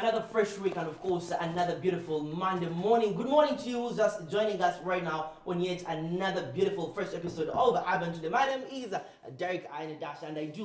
Another fresh week and of course another beautiful Monday morning. Good morning to you just joining us right now on yet another beautiful fresh episode of Urban Today. My name is Derek Ainadash and I do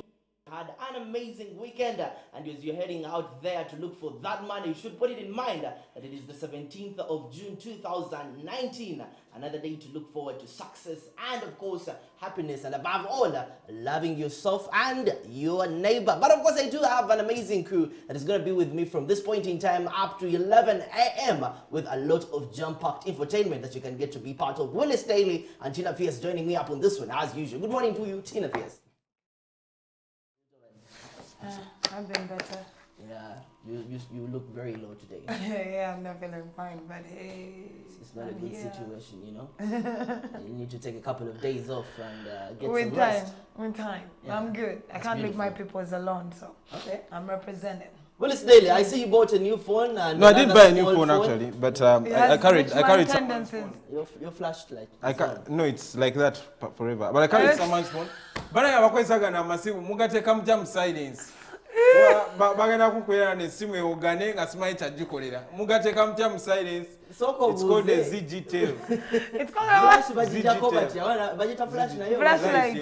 amazing weekend and as you're heading out there to look for that money you should put it in mind that it is the 17th of june 2019 another day to look forward to success and of course happiness and above all loving yourself and your neighbor. But of course i do have an amazing crew that is going to be with me from this point in time up to 11 a.m with a lot of jump-packed infotainment that you can get to be part of willis daily. And tina Fierce joining me up on this one as usual. Good morning to you tina Fierce. Uh, I've been better. Yeah, you, you, you look very low today. yeah, I'm not feeling fine, but hey. It's not a I'm good here. situation, you know. you need to take a couple of days off and uh, get With some time, rest. with time. Yeah, I'm good. I can't leave my beautiful. peoples alone, so Okay. I'm representing. Well, it's daily. I see you bought a new phone. And No, I did another buy a new small phone actually, but um, I, I carried I carried someone's tendencies. phone. Your, your flashlight. I ca- no, it's like that forever. But I carried Eh? someone's phone. banaye abakozesagana amasimu mugateeka mutya mu silence Ba- ba- bagenda kukwera nesimu ewogane nga simanyi kyagikolera mugateeka mutya mu silence Soko it's called a zg tail It's called a Flash bagitako Digital. batya Wana- bagita flash nayo Flash bagita- light.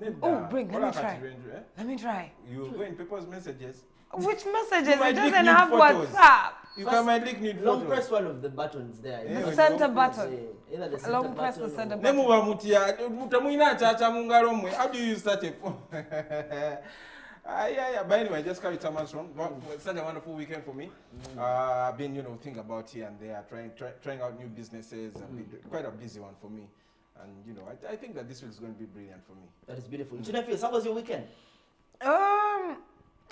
Eno torch eh, mm, bagitako bagitako batya? batya. Nedda, Oh, bring, let me try. kati lwenju, eh? Let me try. you go in people's messages Which messages? It doesn't have photos. WhatsApp. you can my leak need Long photos press one of the buttons there. Yeah, The center button. Yeah, either the center Long press the button center or- button. ne muba mutya temulina kyakya mu ngalo mmwe how do you use such a phone Ah, yeah, yeah. But anyway, just carry someone's phone. Wa- Such a wonderful weekend for me. Uh, I've been, you know, thinking about here and there, trying, try, trying out new businesses. and been quite a busy one for me. And you know, I, I think that this week is going to be brilliant for me. That is beautiful. Tina Fierce, how was your weekend? Um,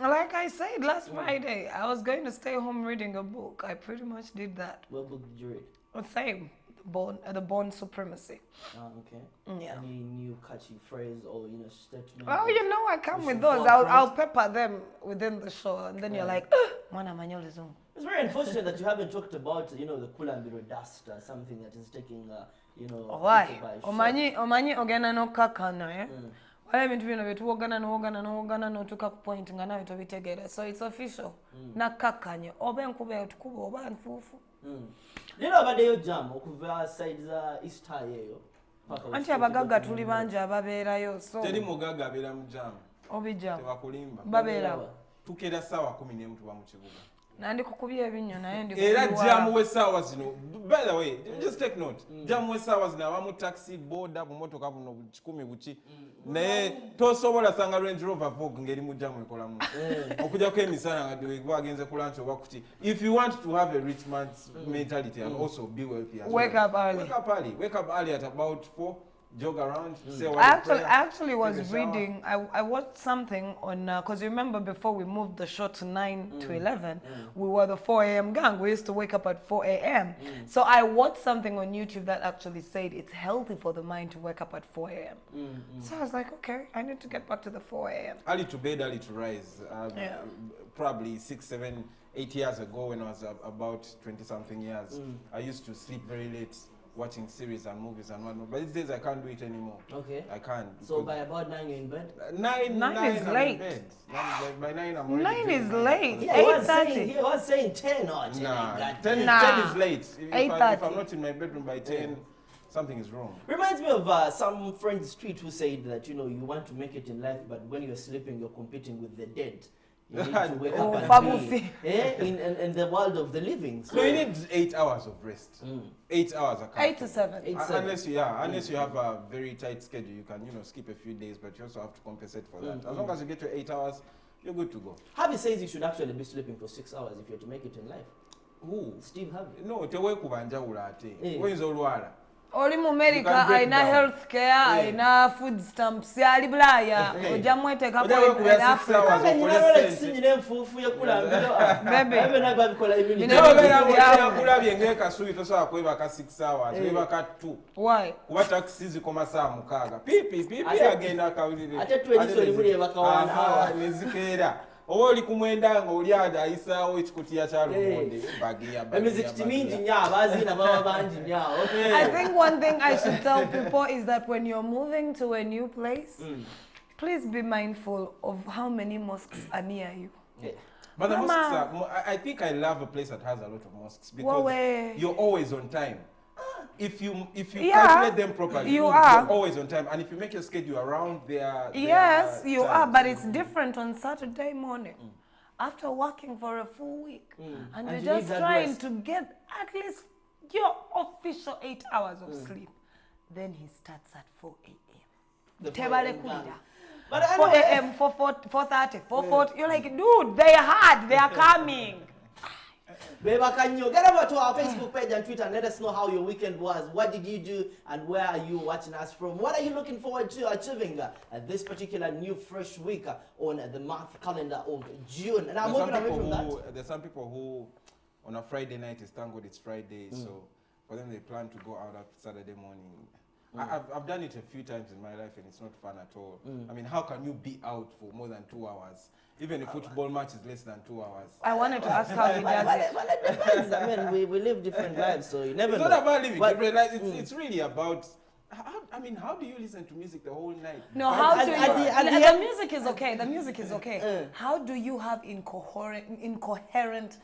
like I said last Friday, I was going to stay home reading a book. I pretty much did that. What book did you read? The same, the born, uh, the Bourne Supremacy. Ah, okay. Yeah. Any new catchy phrase or you know statement? Oh, you know, I come with those. I'll. I'll pepper them within the show, and then you're like, "Mwana manyoli zoom." It's very unfortunate that you haven't talked about, you know, the Kulambiro dust, uh, something that is taking, uh, you know, Why? people by shock. Omanyi, omanyi ogenda n'okkakkana, eh? Mm. waliwo ebintu bino bye tuwogana n'owogana n'owogana n'otuuka ku point nga nawe tobitegeera so it's official nakkakkanye oba enkuba etukuba oba nfuufu Mm. leero abaddeyo jam okuva side za east high eyo anti abagagga tuli bangi ababeerayo so Teri mugagga abeera mu jam. obijja Tebakulimba. babeerawo Tukera ssaawa kumi n'emu tuba mu kibuga. nandikukubya ebinnyo naye era jamu w'essaawa zino by the way just take note. Jamu w'essaawa zino abamu taxi boda bumotoka buno kikumi buki naye tosobola sanga range rover vogue ngeri mu jamu ekolamu okujjako emisana nga gwagenze ku lunch oba kuti if you want to have a rich man's mentality and also be wealthy as Wake well, up early. wake up early. Wake up early at about four jog around hmm. say a I actually, prayer, actually was take a shower. reading. I, I watched something on uh, because you remember before we moved the show to nine hmm. to eleven, hmm. we were the four a.m. gang. We used to wake up at four a.m. So I watched something on YouTube that actually said it's healthy for the mind to wake up at four a.m. So I was like, okay, I need to get back to the four a.m. early to bed, early to rise. Uh, Yeah. Probably six, seven, eight years ago, when I was uh, about twenty something years, I used to sleep very late, watching series and movies and whatnot. But these days, I can't do it anymore. Okay. I can't. So by about nine you're in bed? Nine, Nine is I'm in late. bed. Nine, by, by nine, I'm already Nine is my- late. Yeah, he was 8:30. saying, he was saying 10 or 10. Nah, God 10. Nah. 10 is late. If, if, I, if 8:30. I'm not in my bedroom by 10, something is wrong. Reminds me of uh, some friend's street who said that, you know, you want to make it in life, but when you're sleeping, you're competing with the dead. You need to wake Oh, up and be eh, in, in, in the world of the living. So, So you need eight hours of rest. Mm. Eight hours. I can't. Eight to seven. Eight, Uh, seven. Unless you, yeah, unless you have a very tight schedule, you can, you know, skip a few days, but you also have to compensate for that. As long as you get to eight hours, you're good to go. Harvey says you should actually be sleeping for six hours if you're to make it in life. Who? Steve Harvey. No, teweekuba njawulo ate. Eh. Oyinza olwala. oli mu america alina health care alina food stamps ali bulaya. Ojja mweteekakoenyinalolekisinyina enfuufu yekulambiraababikolaebinyakulabye ngaekasubi tosobola kwebaka 6 hours webaka 2 kuba takisi zikoma saa mukaaga. Pipipipi agenda akawulire. ate 20 olimulyebakawanezikeera Ate buli ebaka one Aha, hour. nezikeera oba oli ku mwenda nga oli ada ayisaawo ekikutiya kya eh. lumonde bagiya bagiya, emizikiti mingi bagiya. nnyo abaziina baba bangi nnyo awo. I think one thing I should tell people is that when you're moving to a new place, mm. please be mindful of how many mosques are near you. Yeah. But the Mama. mosques are, I- I think I love a place that has a lot of mosques because Wawe. you're always on time. If you if you Yeah, calculate them properly, you are. always on time. And if you make your schedule around their, their Yes, you are, but it's mm. different on Saturday morning. Mm. After working for a full week, mm. and, And you're you just trying rest. to get at least your official eight hours of sleep. Then he starts at 4 a.m. The Tebale 4 a.m. kulira. But 4 anyway, 4, 4, 4.30, 4.40. You're like, dude, they are hard. They are coming. Beba Kanyo, get over to our Facebook page and Twitter and let us know how your weekend was. What did you do and where are you watching us from? What are you looking forward to achieving uh, this particular new fresh week uh, on the month calendar of June? And I'm moving away from that. who, there's some people who, on a Friday night, it's thank God it's Friday, Mm. so for them they plan to go out after Saturday morning. Mm. I, I've, I've done it a few times in my life and it's not fun at all. Mm. I mean, how can you be out for more than two hours? Even a football match is less than two hours. I wanted to ask how he Well, does it. well, it depends. I mean, we, we live different lives, so you never It's know. not about living But- different lives. It's, mm. it's really about. How, I mean, how do you listen to music the whole night? No, Why- how at- do you? at the- at the, the end- music is okay. The music is okay. Uh. How do you have incoherent, incoherent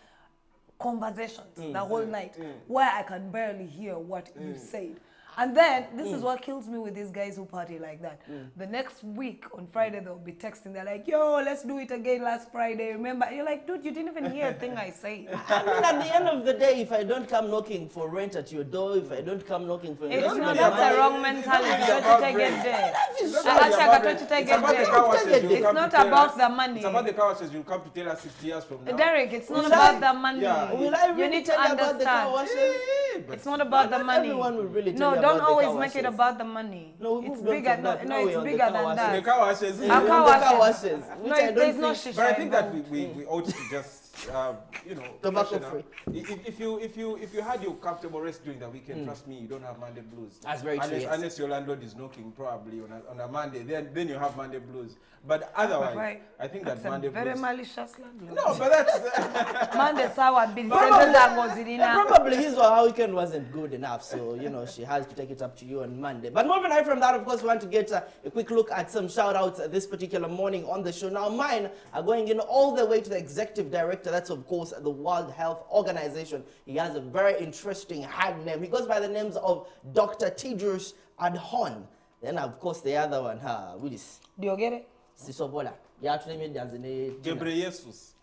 conversations the mm, whole night where I can barely hear what you said? And then this is mm. what kills me with these guys who party like that. Mm. The next week on Friday they'll be texting. They're like, "Yo, let's do it again last Friday." Remember? You're like, "Dude, you didn't even hear a thing I said." I mean, at the end of the day, if I don't come knocking for rent at your door, if I don't come knocking for It's investment not that's money, a wrong mentality. Don't about take brain. it there. Life is It's not Acha about katochi it. take It's it about the there. It's not about the money. It's about the car washes you'll come to tell us 60 years from now. Derek, it's not about the money. Yeah. Will I really you need to tell you about the car understand. Washes? Yeah, but It's not about the money. everyone will really tell no, you don't about always car make it about the money. No, we it's bigger. from No, that. no, it's we're on the bigger than washes. The that. car washes. Yeah, Our on car the car washes. washes, No, there's no think- shisha But I think that we, we, we ought to just, uh, you know, Tobacco freshen up. free. If, if you if you if you had your comfortable rest during the weekend, trust me, you don't have Monday blues. Mm. That's very true, unless, yes. Unless your landlord is knocking probably on a, on a Monday, then then you have Monday blues. But otherwise, Right. I think That's that a Monday very blues. malicious landlord. No, but that's Monday sawa bili Probably- sente zangu. Probably his or her weekend wasn't good enough, so you know she has to take it up to you on Monday. But moving away from that, of course, we want to get uh, a quick look at some shout outs this particular morning on the show. Now, mine are going in all the way to the executive director. That's, of course, the World Health Organization. He has a very interesting hard name. He goes by the names of Dr. Tedros Adhanom. Then, of course, the other one, uh, Willis Diogere? Sisobola. Yeah, to name it as a name. Gebreyesus. I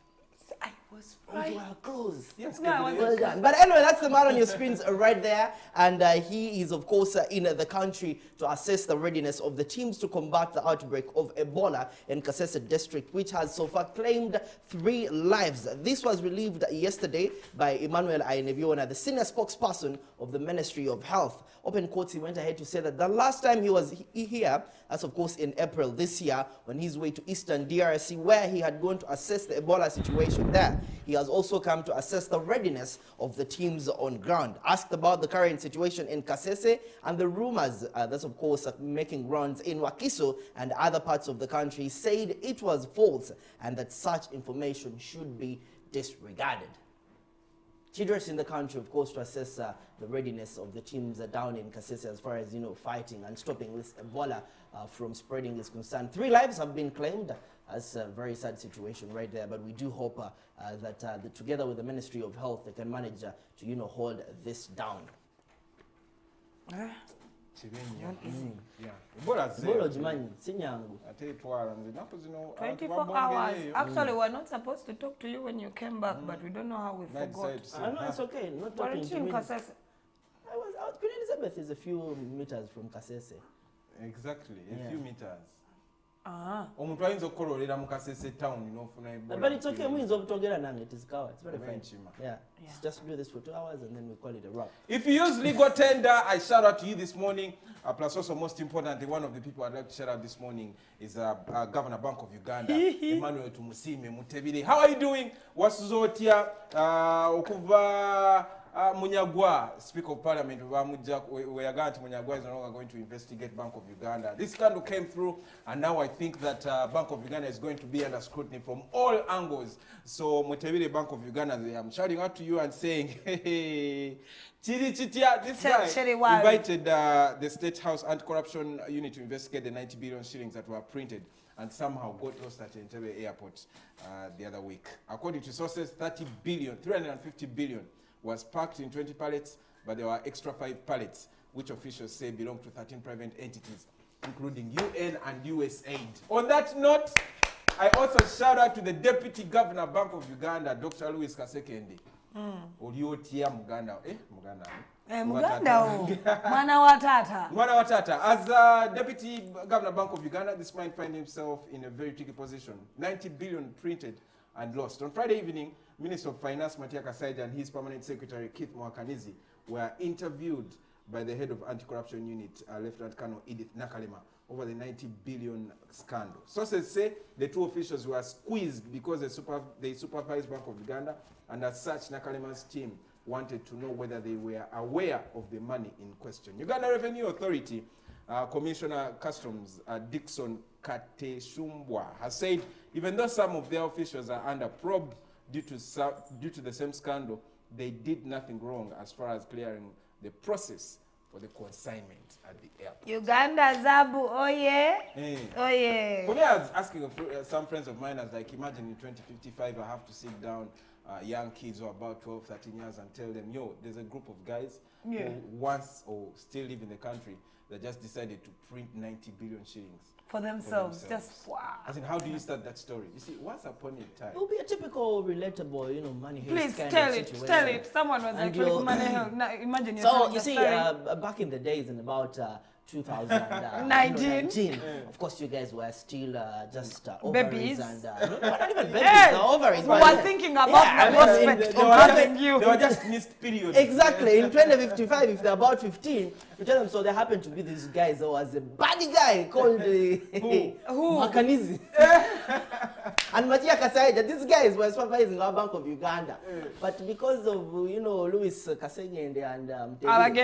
was You right. are close. Yes, No, I was- Gebreyesus. Well done. But anyway, that's the man on your screens right there. And uh, he is, of course, uh, in uh, the country to assess the readiness of the teams to combat the outbreak of Ebola in Kasese district, which has so far claimed three lives. This was relieved yesterday by Emmanuel Ainebyoona, the senior spokesperson of the Ministry of Health. Open quotes, he went ahead to say that the last time he was he- here, that's of course in April this year, on his way to eastern DRC, where he had gone to assess the Ebola situation there. He has also come to assess the readiness of the teams on ground. Asked about the current situation in Kasese and the rumors uh, that's of course uh, making rounds in Wakiso and other parts of the country, said it was false and that such information should be disregarded. Chidros in the country, of course, to assess uh, the readiness of the teams uh, down in Kasese as far as, you know, fighting and stopping this Ebola uh, from spreading is concerned. Three lives have been claimed. That's a very sad situation right there, but we do hope uh, uh, that uh, the, together with the Ministry of Health, they can manage uh, to, you know, hold this down. Chibenyi. Yeah. Ebola Bolo zero. jimanyi, sinyangu. Ate twala nze ennaku zino 24 hours. Actually, we're not supposed to talk to you when you came back, but we don't know how we forgot. side, I know it's okay, not talking to you in me. Kasese? I was out. Queen Elizabeth is a few meters from Kasese. exactly a Yeah. few meters. Omuntu ayinza okukololera mu kasese town n'ofuna Ebola But it's mu okay, kibuga. muyinza obutogera nange, it is cower. It's very Oba fine. enkima. Yeah. Yeah. Let's just do this for two hours and then we call it a wrap. If you use legal tender, I shout out to you this morning. Uh, plus, also most importantly, one of the people I'd like to shout out this morning is uh, uh, Governor Bank of Uganda, Emmanuel Tumusiime Mutebile. How are you doing? Wasuzotia uh, okuva uh, Munyagwa, Speaker of Parliament, we- nti Munyagwa is no longer going to investigate Bank of Uganda. This scandal came through, and now I think that uh, Bank of Uganda is going to be under scrutiny from all angles. So Mutebile Bank of Uganda, I'm shouting out to you and saying, hey, hey, Chiri Chitia, this guy invited uh, the State House Anti-Corruption Unit to investigate the 90 billion shillings that were printed and somehow got lost at Entebbe airport uh, the other week. According to sources, 30 billion, 350 billion was packed in 20 pallets, but there were extra five pallets, which officials say belong to 13 private entities, including UN and USAID. On that note, I also shout out to the Deputy Governor Bank of Uganda, Dr. Louis Kasekende. Oli otya Muganda, eh, Muganda. Eh, muganda wo mwana wa taata Mwana wa Tata, as uh, Deputy Governor Bank of Uganda, this man find himself in a very tricky position. 90 billion printed and lost. On Friday evening, Minister of Finance Matia Kasaija and his permanent secretary Keith Muhakanizi were interviewed by the head of anti-corruption unit, uh, Lieutenant Colonel Edith Nakalema, over the 90 billion scandal. Sources say the two officials were squeezed because they, super, they supervised Bank of Uganda, and as such, Nakalema's team wanted to know whether they were aware of the money in question. Uganda Revenue Authority uh, Commissioner Customs uh, Dixon Kateshumbwa has said even though some of their officials are under probe due to, due to the same scandal, they did nothing wrong as far as clearing the process for the consignment at the airport. uganda zabu oye Eh. oye For me, I was asking uh, some friends of mine, I was like, imagine in 2055, I have to sit down uh, young kids who are about 12, 13 years and tell them, yo, there's a group of guys Yeah. who once or still live in the country that just decided to print 90 billion shillings. For themselves themselves. just wow As in, how do you start that story? You see, once upon a time, It will be a typical relatable, you know, money heist please kind tell of it situation. tell it someone was And like you'll- "Look, money hell." Now, imagine you're So you see, uh, back in the days in about uh, 2019, Nineteen. of course, you guys were still uh, just uh, Babies. and uh, no, not even babies, the ovaries. we were thinking about Yeah, the I mean, prospect they- of were having just- you they were just missed periods. Exactly. In 2055, if they're about 15, you tell them so. There happened to be this guy that was a bad guy called uh, Who? Muhakanizi. and Matia Kasaija, these guys were supervising our Bank of Uganda. But because of, you know, Louis Kasekende and um, David,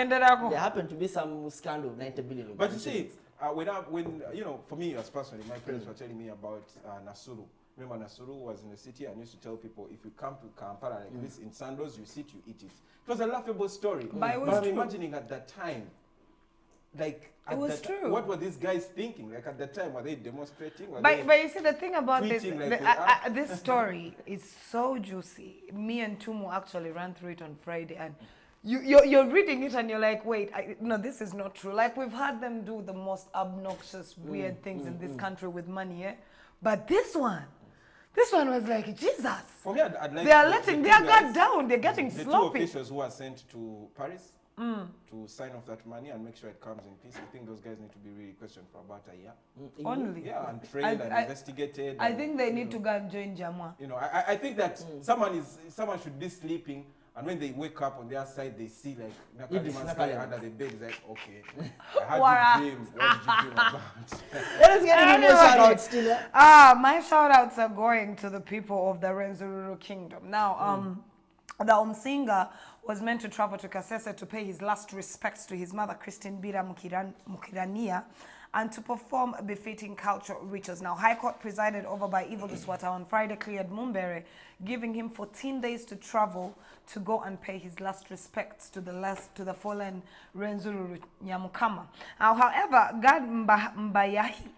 there happened to be some scandal of 90 billion. But you see, uh, when, I, when you know, for me as personally, my parents were telling me about uh, Nasuru. Remember, Nasuru was in the city and used to tell people if you come to Kampala like this in Sandos, you sit, you eat it. It was a laughable story. But but I'm imagining at that time, like, at was true. what were these guys thinking? Like at the time, were they demonstrating? Were But, they, but you see, the thing about this, like the- are? uh, this story is so juicy. Me and Tumu actually ran through it on Friday, and you, you're, you're reading it and you're like, wait, I, no, this is not true. Like we've had them do the most obnoxious, mm, weird things mm, in this mm. country with money, yeah? But this one, this one was like, Jesus. for me, I'd, I'd like They are letting the their two guard guys- down. They're getting The two officials who are sent to Paris to sign off that money and make sure it comes in peace, I think those guys need to be really questioned for about a year. Only. Yeah, and trained I- and I- investigated. I and, think they need know, to go and join Jamwa. You know, I, I- I think that someone is someone should be sleeping, and when they wake up on their side, they see like Idris Nakalema's Nakalema. guy under the bed. It's like, okay, I What had a- dream. What did you dream about? Let us get into more shout outs still. Ah, my shout outs are going to the people of the Rwenzururu kingdom. Now, um, the Omusinga was meant to travel to Kasese to pay his last respects to his mother, Christine Biira Mukiran, Mukirania, and to perform befitting cultural rituals. Now, High Court presided over by Eva Luswata on Friday cleared Mumbere, giving him 14 days to travel to go and pay his last respects to the last to the fallen Rwenzururu Nyamukama. Now, however, Mba- Mbayahi,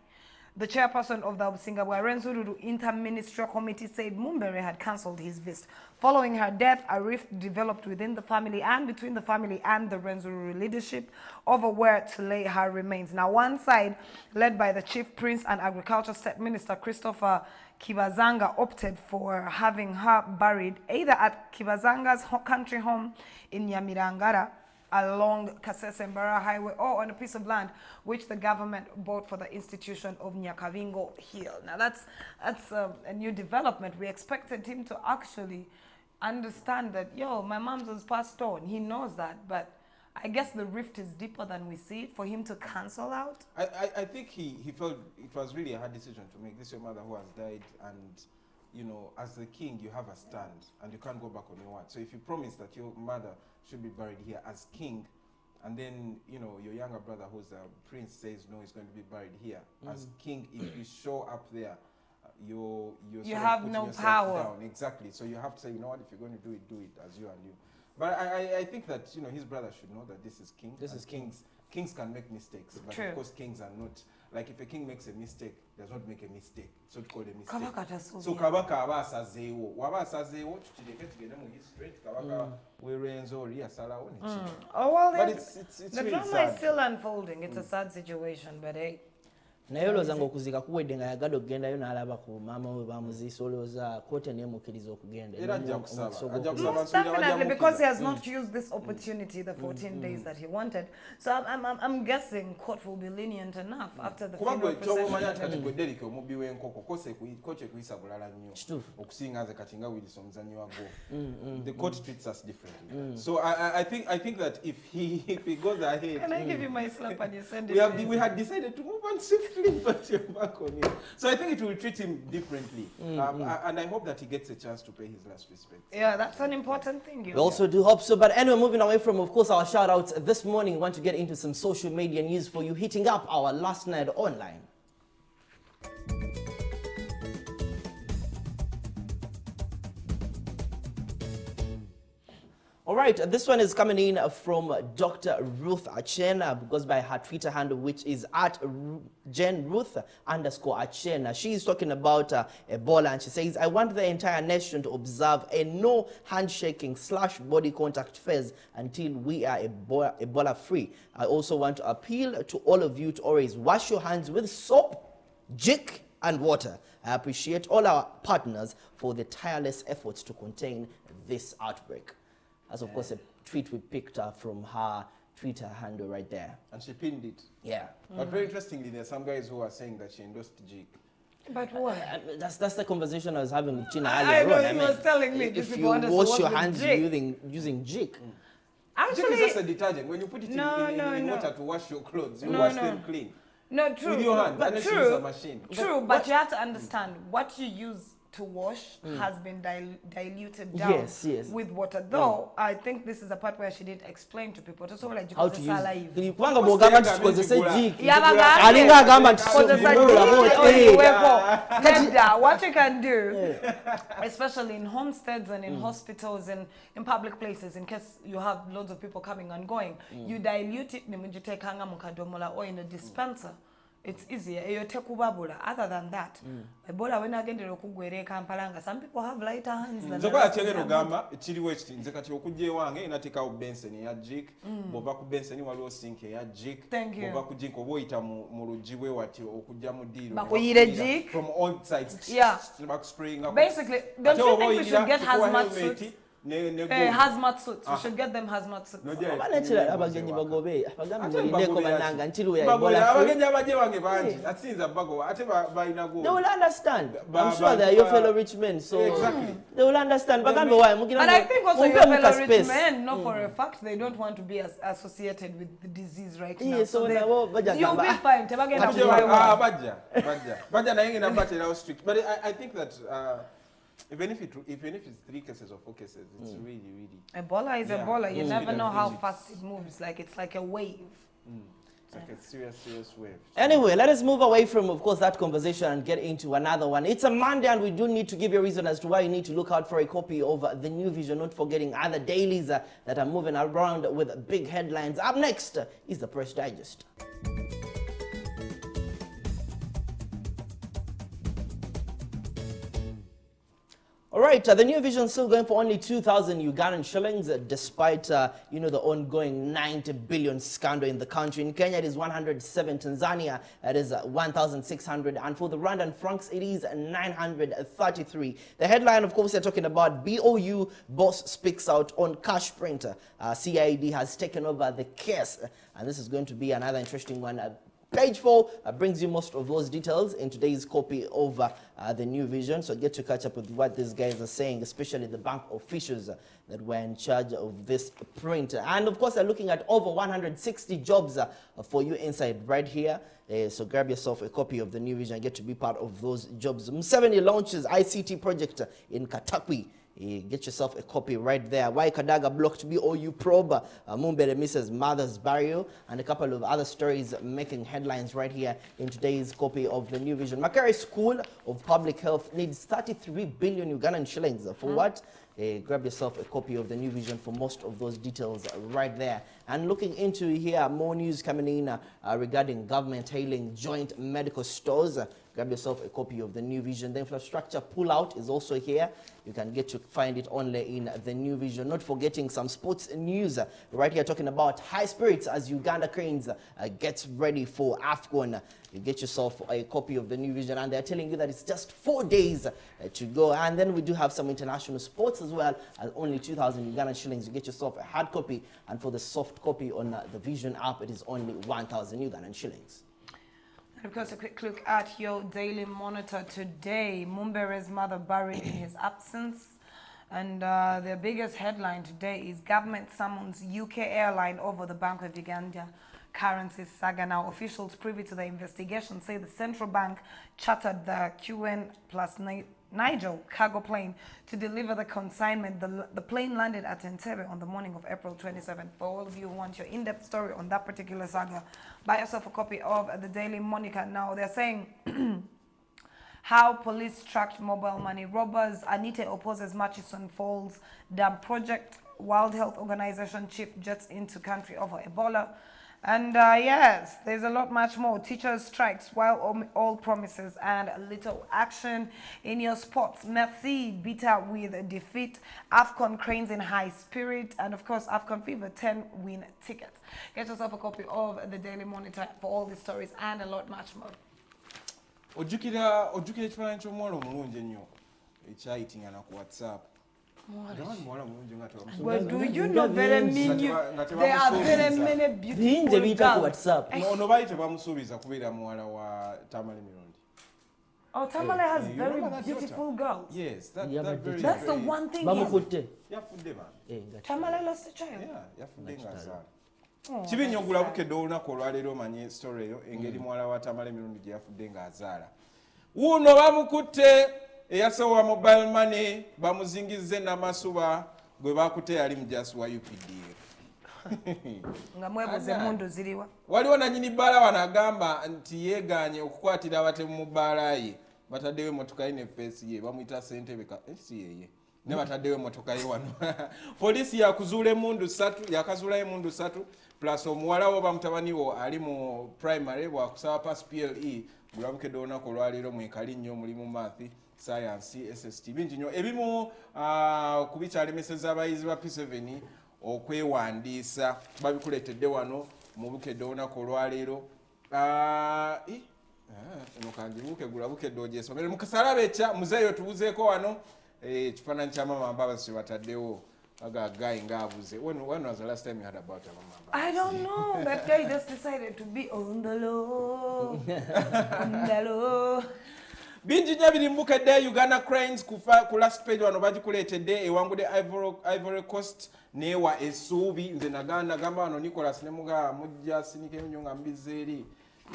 the chairperson of the Obusinga Bwa Rwenzururu Inter-Ministerial Committee said Mumbere had cancelled his visit. Following her death, a rift developed within the family and between the family and the Rwenzururu leadership over where to lay her remains. Now, one side, led by the Chief Prince and Agriculture State Minister Christopher Kibazanga, opted for having her buried either at Kibazanga's country home in Yamirangara along Kasese-Mbara Highway or on a piece of land which the government bought for the institution of Nyakavingo Hill. Now that's that's um, a new development. We expected him to actually understand that, yo, my mom's was passed on. He knows that, but I guess the rift is deeper than we see for him to cancel out. I, I, I think he, he felt it was really a hard decision to make. This your mother who has died, and you know, as the king, you have a stand, and you can't go back on your word. So if you promise that your mother should be buried here as king, and then you know your younger brother, who's a prince, says no, he's going to be buried here mm-hmm. as king. If you show up there, you're you're You have putting no yourself power. Down. Exactly. So you have to say, you know what? If you're going to do it, do it as you and you. But I, I, I think that you know his brother should know that this is king. This and is king. kings. kings can make mistakes, but True. of course kings are not. Like if a king makes a mistake, does not make a mistake. So it's called a mistake. Kabaka tasuubira. so kabaka aba asazeewo waba asazeewo tukireke tugende mu history kabaka mm. weerenze oli yasalawo nekino mm. Oh well, But the- it's- it's- it's the really drama sad. is still unfolding. It's a mm. sad situation, but hey, naye olowooza ngaokuziika kuwedde nga yagadde okugendayo n'alaba ku maama we bamuziisa olowooza kooti neemukkiriza okugenda. Because he has not used this opportunity, the 14 days that he wanted. So I'm, I'm, I'm, guessing court will be lenient enough after the kuba funeral gwe kyoba omanya procession. nti kati gwe derike omubbi w'enkoko ko kyekuyisa bulala nnyo. Okusinga nze kati nga willis omuzanyi wa golf the court treats us differently. So I, I- think, i think that if he, if he goes ahead Can I give you my slap and you send it? we, have, we had decided to move on swiftly, but you're back on it. So I think it will treat him differently. um, a- and I hope that he gets a chance to pay his last respects. Yeah, that's an important thing. You We also do hope so. But anyway, moving away from, of course, our shout outs this morning, want to get into some social media news for you, hitting up our last night online. All right, uh, this one is coming in uh, from Dr. Ruth Aceng, goes by her Twitter handle, which is at Jen Ruth underscore Aceng. She is talking about uh, Ebola and she says, I want the entire nation to observe a no handshaking slash body contact phase until we are Ebola, Ebola free. I also want to appeal to all of you to always wash your hands with soap, jik, and water. I appreciate all our partners for the tireless efforts to contain this outbreak. That's, of course, a tweet we picked up from her Twitter handle right there. And she pinned it. Yeah. But very interestingly, there are some guys who are saying that she endorsed Jake. But what? And that's, that's the conversation I was having with Tina I- earlier I know, on. he was telling me if you wash your hands jik. using, using jik, mm. Jake is just a detergent. When you put it in, No, in, in, no, in no. water to wash your clothes, you No, wash no. them clean. no, true. With your hands, but unless you true, use a machine. True, but you have to understand what you use to wash mm. has been dil- diluted down Yes, yes. with water. Mm. Though I think this is the part where she did explain to people. To like how to use saliva. it. Kubanga bw'ogamba nti tukozese Kugula. jik, Yabagambye. alinga agamba nti Kozesa tusobola jiki bw'oti, oliweeko. Nedda, what you can do, especially in homesteads and in mm. hospitals and in public places, in case you have loads of people coming and going, you dilute it nimugiteekanga mu kadomola or in a dispenser. It's easier. Eyo tekubabula. Other than that, Ebola when agendera okuggwera e Kampala nga some people have lighter hands than nze the kola rest of kyengero them. gamba kiriwo ekiti nze kati okujja ewange inateekawo benson eya jik bw'ova ku benson waliwo sink eya jik Thank you. bw'ova ku jik oba oyita mu mu luggi bwe watyo okujja mu diiro Bakuyire jik. from all sides Yeah. Basically, don't you think we should get hazmat suits? Eh, hazmat suits. We Ah. should get them hazmat suits. Nekirala ebibuuzo abagenyi bagobe bagambe Ate mulindeko mbagobera bannanga ki? nti luya Mbagobera, ebola free. abagenyi abajje wange bangi asinza bagoba ate ba- balina They will understand. I'm sure they are your fellow rich men, so Exactly. they will understand. Bagambe why mugira But I think also your fellow rich men know for a fact they don't want to be as associated with the disease right now. so nabo bajja you'll be fine. Tebagenda Bajja kuwewa. ba- ah, bajja bajja naye ngenda mbaterawo strict but I, I think that uh, even if it even if it's three cases or four cases it's really really Ebola is Yeah. Ebola. You Mm. never Mm. know how Mm. fast it moves. Like it's like a wave. it's like a serious serious wave Anyway, let us move away from, of course, that conversation and get into another one. It's a Monday, and we do need to give you a reason as to why you need to look out for a copy of uh, the New Vision. Not forgetting other dailies uh, that are moving around with big headlines. Up next uh, is the Press Digest. Right, uh, the new vision still going for only 2,000 Ugandan shillings, uh, despite uh, you know the ongoing 90 billion scandal in the country. In Kenya, it is 107. Tanzania, it is uh, 1,600, and for the rand and francs, it is 933. The headline, of course, they're talking about BOU boss speaks out on cash printer. Uh, CID has taken over the case, and this is going to be another interesting one. Page 4 uh, brings you most of those details in today's copy of uh, uh, the New Vision. So get to catch up with what these guys are saying, especially the bank officials uh, that were in charge of this print. And of course, they're looking at over 160 jobs uh, for you inside right here. Uh, so grab yourself a copy of the New Vision and get to be part of those jobs. Museveni launches ICT project in Katakwi You get yourself a copy right there. Why Kadaga blocked me BOU probe, uh, Mumbere Mrs. mother's burial, and a couple of other stories making headlines right here in today's copy of the New Vision. Makerere School of Public Health needs 33 billion Ugandan shillings. For Hmm. what? Uh, grab yourself a copy of the New Vision for most of those details right there. And looking into here, more news coming in uh, regarding government hailing joint medical stores. Grab yourself a copy of the New Vision. The infrastructure pullout is also here. You can get to find it only in the New Vision. Not forgetting some sports news right here talking about high spirits as Uganda Cranes uh, gets ready for AFCON. You get yourself a copy of the New Vision and they're telling you that it's just four days uh, to go. And then we do have some international sports as well as only 2,000 Ugandan shillings. You get yourself a hard copy and for the soft copy on uh, the Vision app, it is only 1,000 Ugandan shillings. Course, a quick look at your daily monitor today. Mumbere's mother buried in his absence. And uh, the biggest headline today is government summons UK airline over the Bank of Uganda currency saga. Now, officials privy to the investigation say the central bank chartered the QN plus Ni- Nigel cargo plane to deliver the consignment. The, the plane landed at Entebbe on the morning of April 27th. For all of you who want your in-depth story on that particular saga, buy yourself a copy of the Daily Monitor. Now, they're saying how police tracked mobile money robbers. Anita opposes Murchison Falls Dam project. World Health Organization chief jets into country over Ebola. And uh, yes, there's a lot much more. Teachers strikes while all, promises and little action in your sports. Merci, bitter with defeat. AFCON cranes in high spirit. And of course, AFCON Fever 10 win tickets. Get yourself a copy of the Daily Monitor for all these stories and a lot much more. whatsapp Well, do you know very bingi. many? There are very tebamusuubiza. many beautiful biyita ku girls. whatsapp No, ono baali tebamusuubiza kubeera muwala wa tamale mirundi Oh, Tamale has Yeah, very beautiful girls. yes that, Yeah, that very, That's the very- one thing. Yes. bamukutte yafudde bana Eh, nga- Tamale lost a child. Yeah, yafudde ng'azaala Oh, kibi nnyo ogula bukedde olunaku olwaleero omanye story eyo engeri muwala wa tamale emirundi gye yafudde ng'azaala wuuno bamukutte eyasowa mobile money bamuzingize namasuba gwe bakutte yali mujasi wa updf nga mwebuze mundu ziriwa. waliwo nanyini bbaala wano agamba nti yeeganye okukwatira abatemu mu bbaala ye. Bataddewo emotoka ye ne feesi ye bamuyita sentebe ka eh, si yeye ne bataddewo emotoka ye wano. Poliisi yakuzuula emundu ssatu yakazuulayo emundu ssatu plus omuwala wo bamutabani wo ali mu primary bwakusaba pass ple bulabukedde olunaku olwaleero mwekali nnyo mulimu maathi science sst bingi nnyo ebimu ah, ku bikyalemeseza abayizi ba p7 okwewandiisa babikuleetedde wano mu bukedde olunaku olwaleero Ah, ah, eno kangibuuke gula bukedde ogyesomere mukasalaba ekya muzeeyo tubuzeeko wano eh, ekifaananyi kya mama mbabazi kyebataddewo agagayi ngaabuze when, when was the last time you heard about your mama? I don't know. That guy just decided to be on the low. on the low. Bingi nnyo mubukedde uganda cranes kufa ku last page wano bagikuleetedde ewangudde Ivory- ivory coast neewa essuubi nze naga- nagamba wano nicolas ne muga mujja sinika ennyo nga mbize eri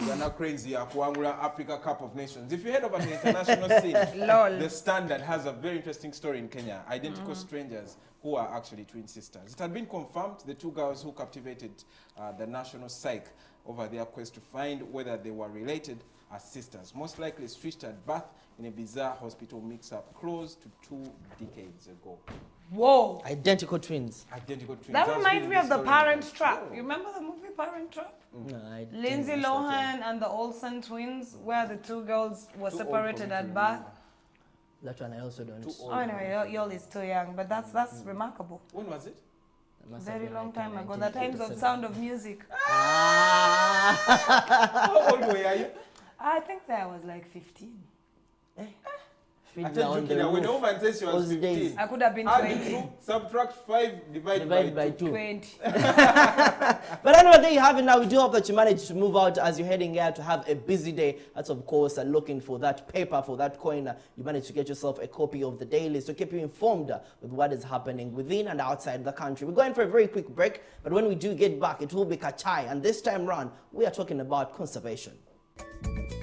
uganda cranes yakuwangula africa cup of nations. If you head over to the international scene the standard has a very interesting story in kenya identical strangers who are actually twin sisters. It had been confirmed the two girls who captivated uh, the national psych over their quest to find whether they were related as sisters most likely switched at birth in a bizarre hospital mix-up close to two decades ago Whoa. identical twins identical twins That I was reminds reading me of the Parent and- Trap. Oh. You remember the movie Parent Trap? Mm. No, I didn't Lindsay watch that. Lohan and the Olsen twins, where the two girls were Too separated at birth. remember. that one i also don't Too old. Oh, anyway, y'all- y'all is too young, but that's mm, that's mm. remarkable. when was it That must have Very long like time ago. The times of Sound of Music. Ah. how old were you I think that was like 15. Feed I down tell you, the Kenya, when a roof. woman says she was Those days. 15 I could have been add 20. two subtract 5 divide, Divide by by 2 20. But anyway, there you have it now. We do hope that you manage to move out as you're heading out to have a busy day. That's, of course, uh, looking for that paper, for that coin. Uh, you manage to get yourself a copy of the dailies to keep you informed uh, with what is happening within and outside the country. We're going for a very quick break, but when we do get back, it will be Kachai. And this time round, we are talking about conservation. Thank you.